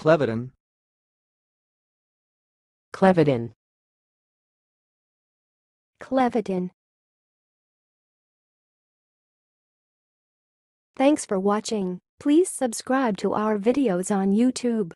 Clevedon. Clevedon. Clevedon. Thanks for watching. Please subscribe to our videos on YouTube.